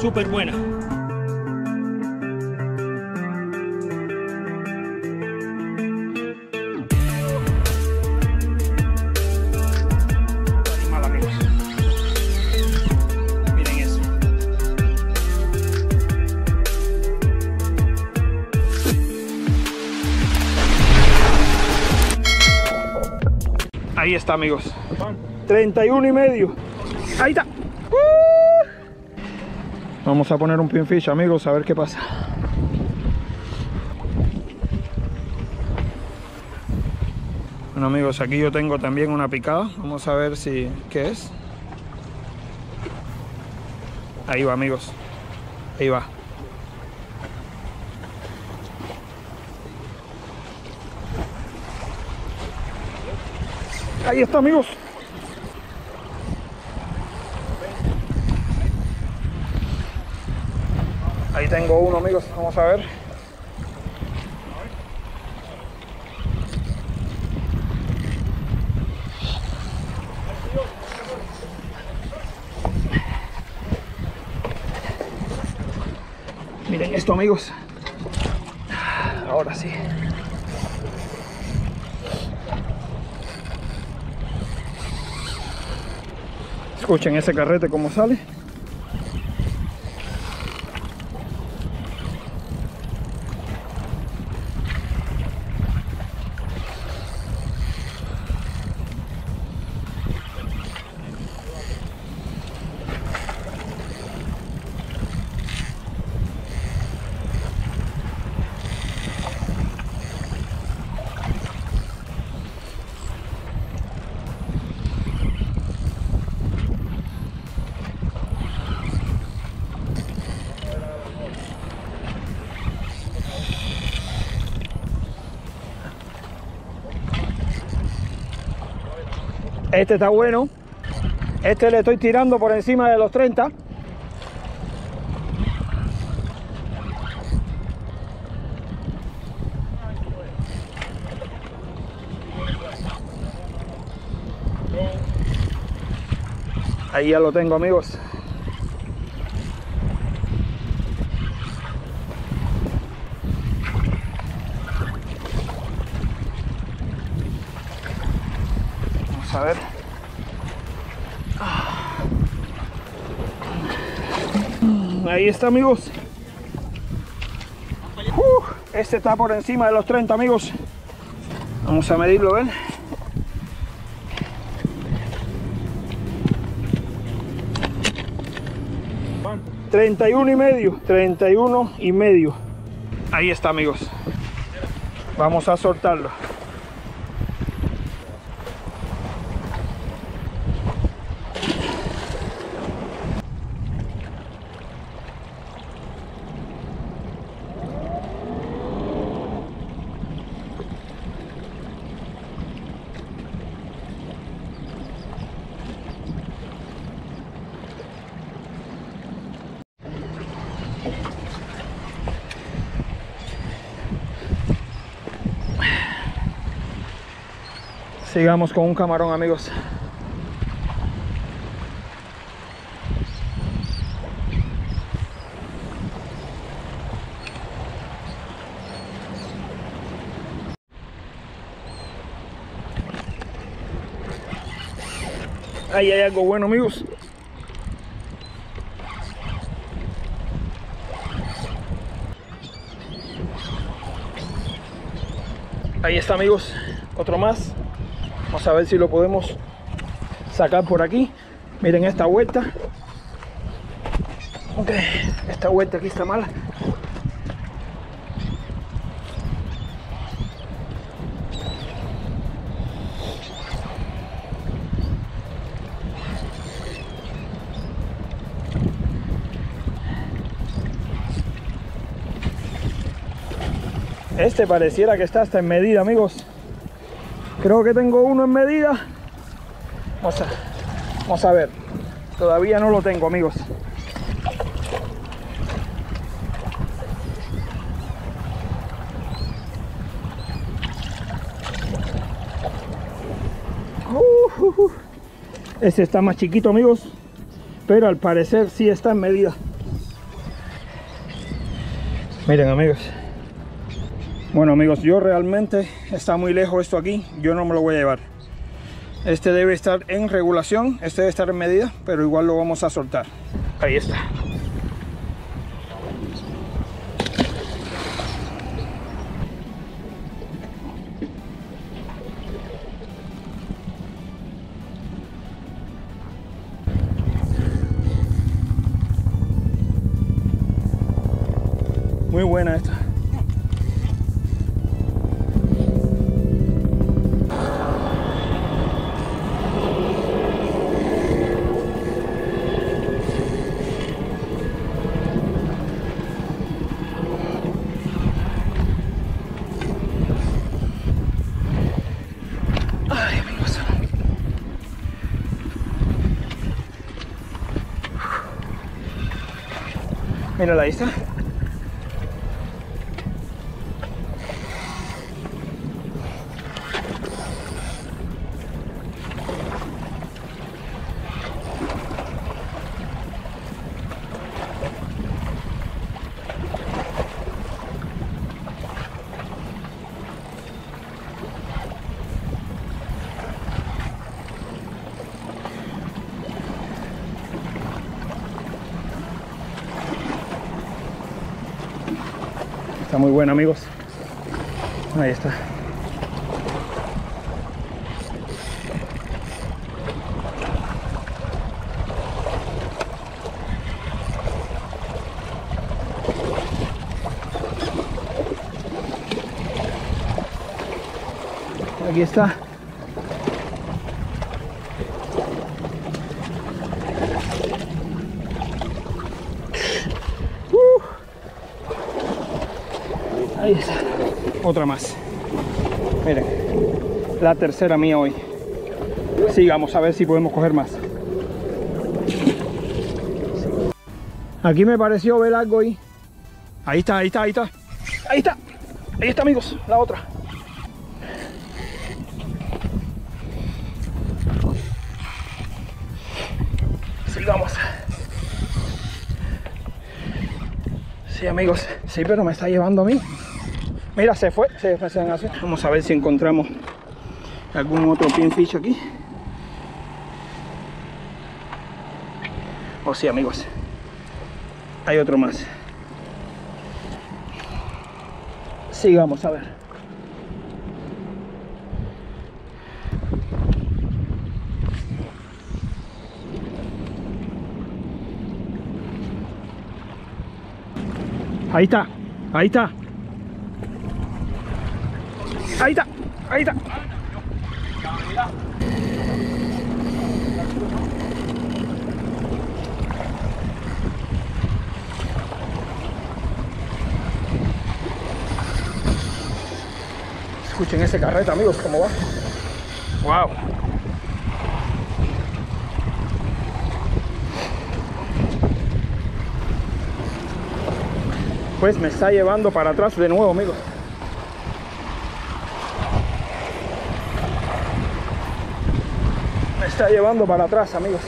Súper buena. Ahí está, amigos. 31 y medio. Ahí está. ¡Uh! Vamos a poner un pinfish, amigos, a ver qué pasa. Bueno, amigos, aquí yo tengo también una picada. Vamos a ver si qué es. Ahí va, amigos. Ahí va. Ahí está, amigos. Ahí tengo uno, amigos. Vamos a ver. Miren esto, amigos. Ahora sí. Escuchen ese carrete como sale. Este está bueno. Este le estoy tirando por encima de los 30. Ahí ya lo tengo, amigos. A ver. Ahí está, amigos. Uh, este está por encima de los 30, amigos. Vamos a medirlo, ¿ven? ...31 y medio... ...31 y medio... ...ahí está amigos... ...vamos a soltarlo... Sigamos con un camarón, amigos. Ahí hay algo bueno, amigos. Ahí está, amigos. Otro más. Vamos a ver si lo podemos sacar por aquí. Miren esta vuelta. Ok, esta vuelta aquí está mala. Este pareciera que está hasta en medida, amigos. Creo que tengo uno en medida. Vamos a, vamos a ver. Todavía no lo tengo, amigos. Uh, Ese está más chiquito, amigos. Pero al parecer sí está en medida. Miren, amigos. Bueno, amigos, yo realmente está muy lejos esto aquí. Yo no me lo voy a llevar. Este debe estar en regulación. Este debe estar en medida, pero igual lo vamos a soltar. Ahí está. Muy buena esta. Mírala, ahí está. Está muy buena, amigos. Ahí está. Aquí está. Ahí está. Otra más. Miren. La tercera mía hoy. Sigamos a ver si podemos coger más. Aquí me pareció ver algo ahí. Ahí está, ahí está, ahí está. Ahí está. Ahí está, amigos. La otra. Sigamos. Sí, amigos. Sí, pero me está llevando a mí. Mira, se fue. Se. Vamos a ver si encontramos algún otro pinfish aquí. Oh, sí, amigos. Hay otro más. Sigamos a ver. Ahí está, ahí está. Ahí está, ahí está. Escuchen ese carrete, amigos, cómo va. Wow. Pues me está llevando para atrás de nuevo, amigos. Está llevando para atrás, amigos.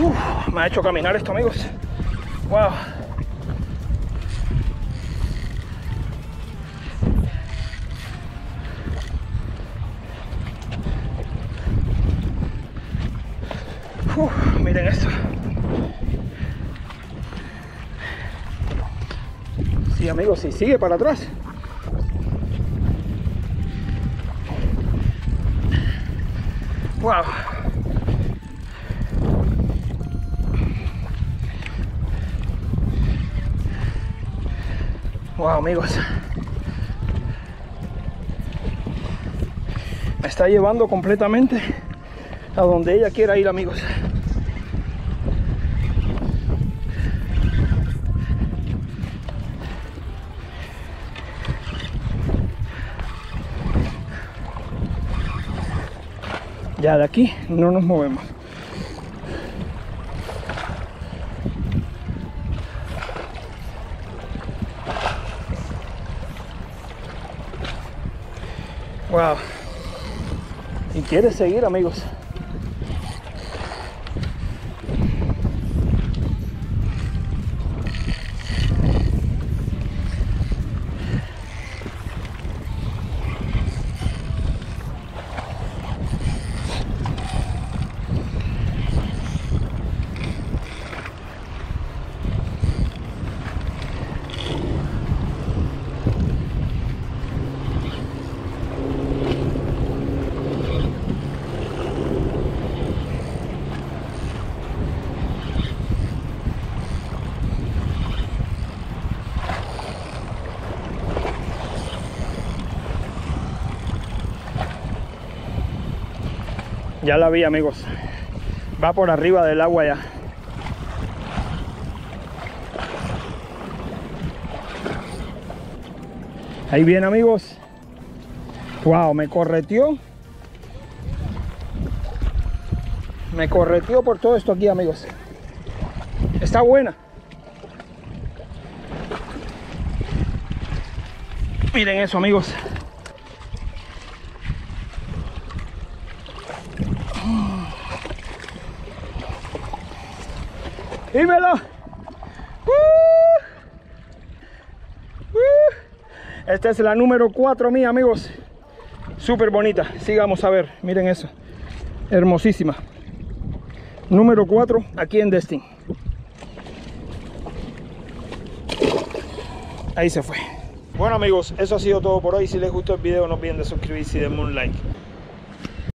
Uf, me ha hecho caminar esto, amigos. Wow. Uf, miren esto. Sí, amigos, sí, sigue para atrás. Wow. Amigos. Me está llevando completamente a donde ella quiera ir amigos ya de aquí no nos movemos wow. Y quiere seguir amigos Ya la vi, amigos. Va por arriba del agua ya. Ahí viene, amigos. Wow, me correteó. Me correteó por todo esto aquí, amigos. Está buena. Miren eso, amigos. ¡Dímelo! ¡Uh! ¡Uh! Esta es la número 4 mía, amigos. Súper bonita. Sigamos a ver. Miren eso. Hermosísima. Número 4 aquí en Destin. Ahí se fue. Bueno amigos, eso ha sido todo por hoy. Si les gustó el video no olviden de suscribirse y denme un like.